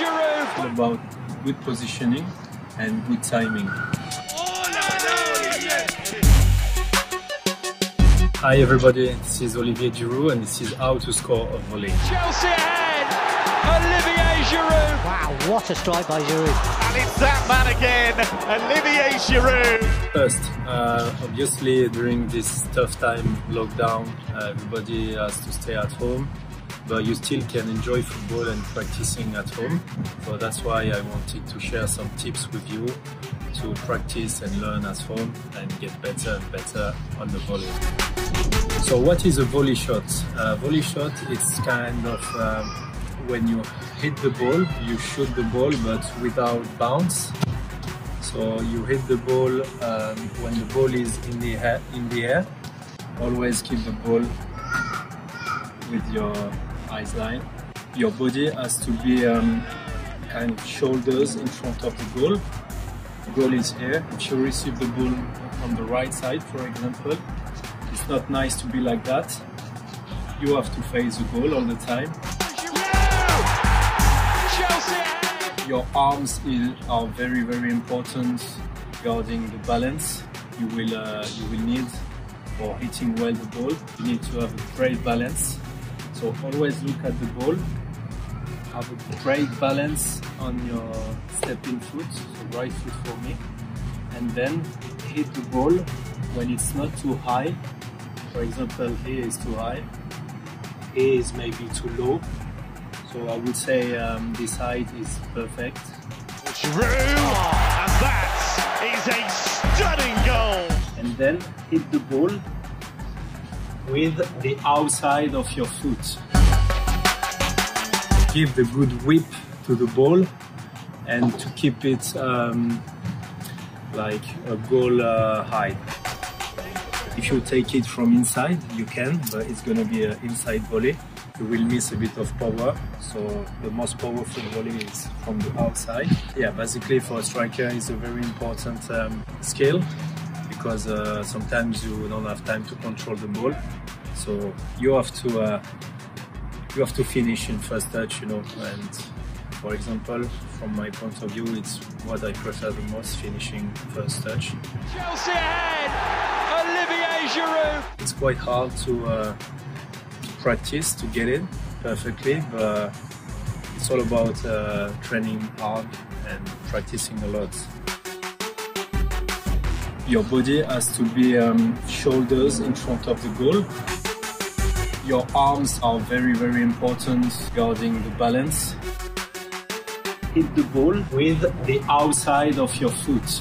Giroud. All about good positioning and good timing. Hi everybody, this is Olivier Giroud and this is how to score a volley. Chelsea ahead. Olivier Giroud. Wow, what a strike by Giroud. And it's that man again, Olivier Giroud. First, uh, obviously during this tough time, lockdown, uh, everybody has to stay at home, but you still can enjoy football and practicing at home. So that's why I wanted to share some tips with you to practice and learn at home and get better and better on the volley. So what is a volley shot? A volley shot is kind of um, when you hit the ball, you shoot the ball but without bounce. So you hit the ball um, when the ball is in the air. In the air, always keep the ball with your eyes line. Your body has to be um, kind of shoulders in front of the goal. The goal is here. If you receive the ball on the right side, for example, it's not nice to be like that. You have to face the goal all the time. Your arms are very very important regarding the balance you will uh, you will need for hitting well the ball. You need to have a great balance. So always look at the ball. Have a great balance on your stepping foot, so right foot for me, and then hit the ball when it's not too high. For example, here is too high. Here is maybe too low. So I would say um, this height is perfect. Giroud, and that is a stunning goal. And then hit the ball with the outside of your foot. Give the good whip to the ball and to keep it um, like a goal uh, height. If you take it from inside, you can, but it's gonna be an inside volley. You will miss a bit of power, so the most powerful volley is from the outside. Yeah, basically for a striker, it's a very important um, skill because uh, sometimes you don't have time to control the ball. So you have to uh, you have to finish in first touch, you know. And for example, from my point of view, it's what I prefer the most: finishing first touch. Chelsea ahead. Olivier Giroud. It's quite hard to, uh, to practice to get it perfectly, but it's all about uh, training hard and practicing a lot. Your body has to be um, shoulders in front of the goal. Your arms are very, very important regarding the balance. Hit the ball with the outside of your foot.